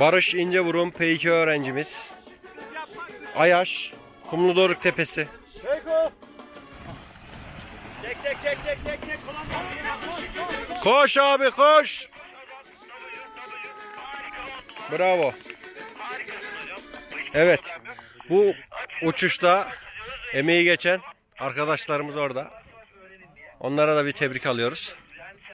Barış İnceburun P2 öğrencimiz. Ayaş, Kumludoruk Tepesi. Tek tek tek tek tek tek. Koş abi koş. Bravo. Evet. Bu uçuşta emeği geçen arkadaşlarımız orada. Onlara da bir tebrik alıyoruz.